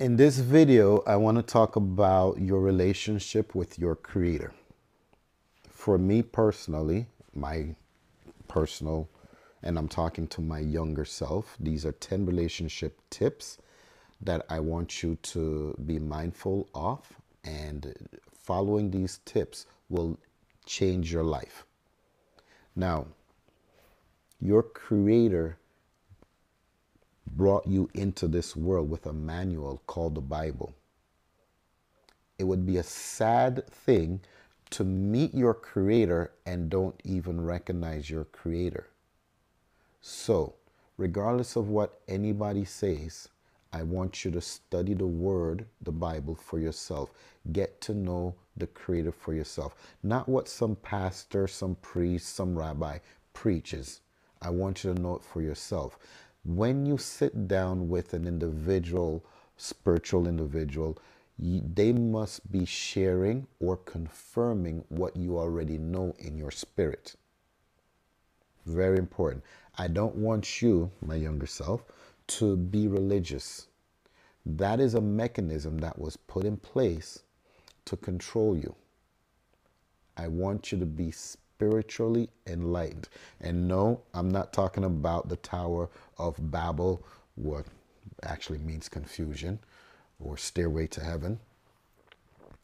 In this video, I want to talk about your relationship with your creator. For me personally, my personal, and I'm talking to my younger self, these are 10 relationship tips that I want you to be mindful of, and following these tips will change your life. Now, your creator brought you into this world with a manual called the Bible. It would be a sad thing to meet your creator and don't even recognize your creator. So, regardless of what anybody says, I want you to study the word, the Bible, for yourself. Get to know the creator for yourself. Not what some pastor, some priest, some rabbi preaches. I want you to know it for yourself when you sit down with an individual, spiritual individual, they must be sharing or confirming what you already know in your spirit. Very important. I don't want you, my younger self, to be religious. That is a mechanism that was put in place to control you. I want you to be spiritually enlightened. And no, I'm not talking about the Tower of Babel, what actually means confusion or stairway to heaven.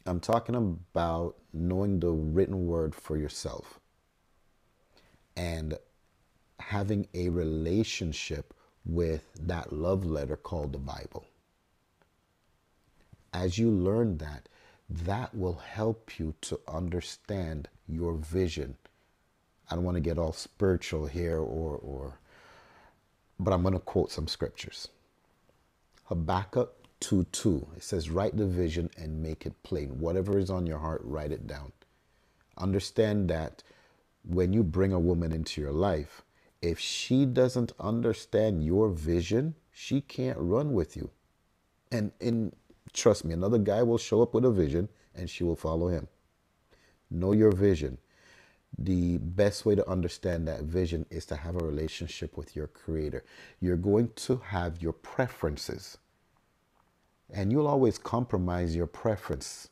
I'm talking about knowing the written word for yourself and having a relationship with that love letter called the Bible. As you learn that, that will help you to understand your vision. I don't want to get all spiritual here or, or but I'm going to quote some scriptures. Habakkuk 2 2. It says, Write the vision and make it plain. Whatever is on your heart, write it down. Understand that when you bring a woman into your life, if she doesn't understand your vision, she can't run with you. And in trust me, another guy will show up with a vision and she will follow him. Know your vision. The best way to understand that vision is to have a relationship with your creator. You're going to have your preferences. And you'll always compromise your preference.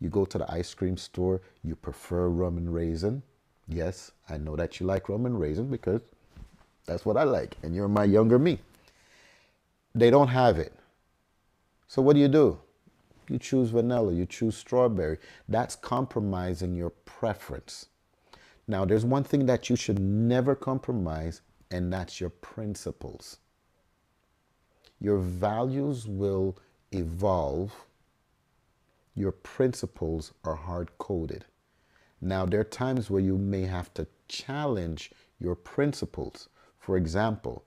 You go to the ice cream store, you prefer rum and raisin. Yes, I know that you like rum and raisin because that's what I like. And you're my younger me. They don't have it. So what do you do? You choose vanilla, you choose strawberry. That's compromising your preference. Now, there's one thing that you should never compromise, and that's your principles. Your values will evolve, your principles are hard coded. Now, there are times where you may have to challenge your principles. For example,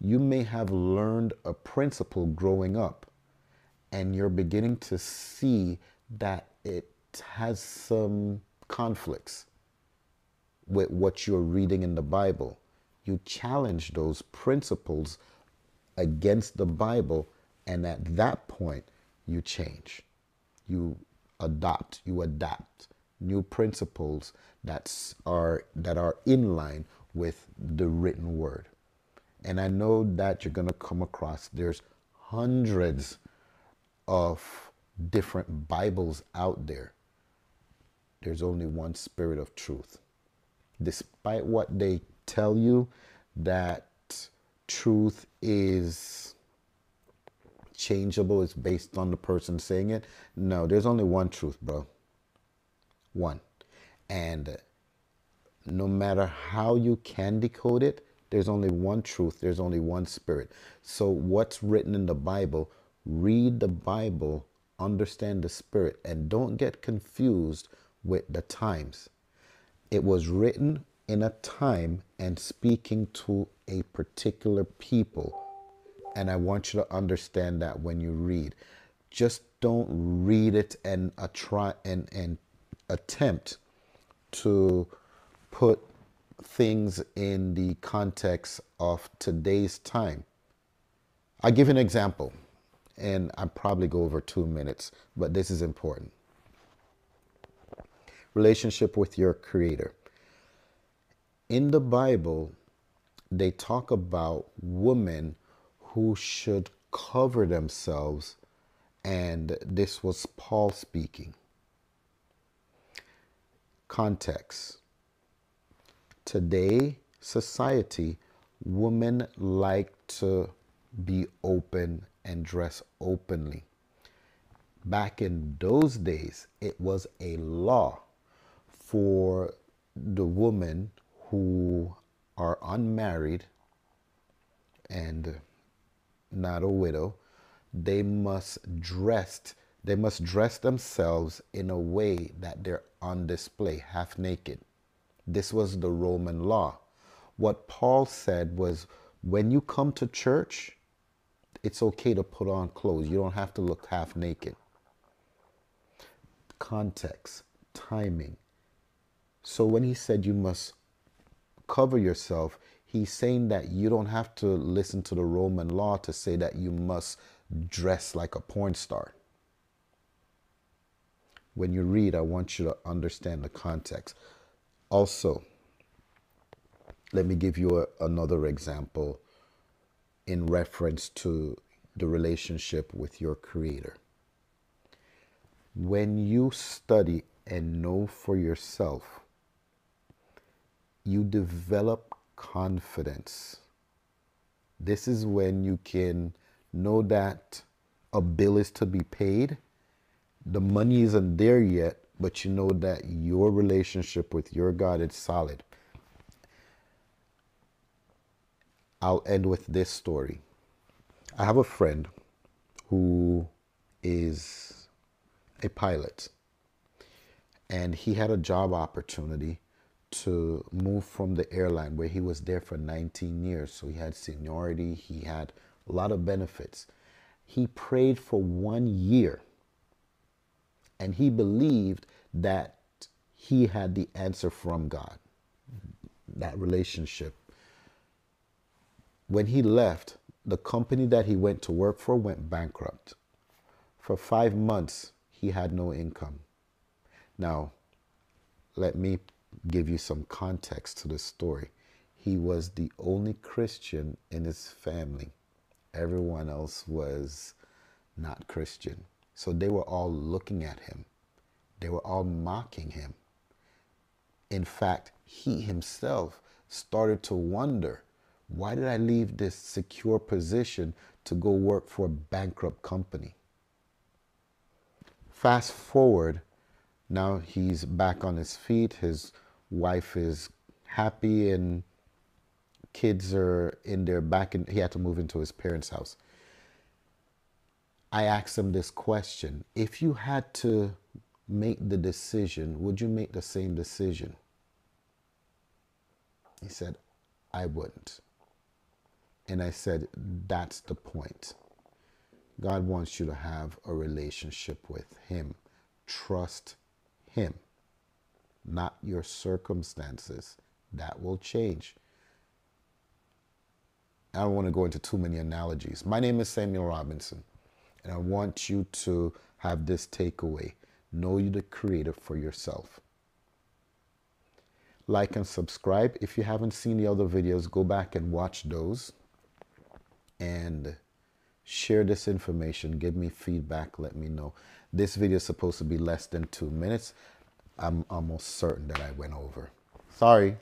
you may have learned a principle growing up and you're beginning to see that it has some conflicts with what you're reading in the Bible. You challenge those principles against the Bible, and at that point, you change. You adopt, you adapt new principles that's are that are in line with the written word. And I know that you're going to come across there's hundreds of different Bibles out there, there's only one spirit of truth. Despite what they tell you that truth is changeable, it's based on the person saying it. No, there's only one truth, bro. One. And no matter how you can decode it, there's only one truth, there's only one spirit. So, what's written in the Bible read the Bible, understand the Spirit, and don't get confused with the times. It was written in a time and speaking to a particular people. And I want you to understand that when you read. Just don't read it and uh, try and, and attempt to put things in the context of today's time. I'll give an example and I probably go over two minutes, but this is important. Relationship with your Creator. In the Bible, they talk about women who should cover themselves And this was Paul speaking. Context. Today, society, women like to be open and dress openly. Back in those days, it was a law for the women who are unmarried and not a widow, they must dress they must dress themselves in a way that they're on display, half naked. This was the Roman law. What Paul said was when you come to church, it's okay to put on clothes. You don't have to look half naked. Context, timing. So when he said you must cover yourself, he's saying that you don't have to listen to the Roman law to say that you must dress like a porn star. When you read, I want you to understand the context. Also, let me give you a, another example in reference to the relationship with your Creator. When you study and know for yourself, you develop confidence. This is when you can know that a bill is to be paid. The money isn't there yet, but you know that your relationship with your God is solid. I'll end with this story. I have a friend who is a pilot, and he had a job opportunity to move from the airline where he was there for 19 years. So he had seniority, he had a lot of benefits. He prayed for one year and he believed that he had the answer from God, that relationship. When he left, the company that he went to work for went bankrupt. For five months, he had no income. Now, let me give you some context to the story. He was the only Christian in his family. Everyone else was not Christian. So they were all looking at him. They were all mocking him. In fact, he himself started to wonder why did I leave this secure position to go work for a bankrupt company? Fast forward, now he's back on his feet. His wife is happy and kids are in their back and he had to move into his parents' house. I asked him this question. If you had to make the decision, would you make the same decision? He said, I wouldn't. And I said, that's the point. God wants you to have a relationship with Him. Trust Him not your circumstances. That will change. I don't want to go into too many analogies. My name is Samuel Robinson, and I want you to have this takeaway. Know you the creator for yourself. Like and subscribe. If you haven't seen the other videos, go back and watch those. And share this information. Give me feedback. Let me know. This video is supposed to be less than two minutes. I'm almost certain that I went over. Sorry.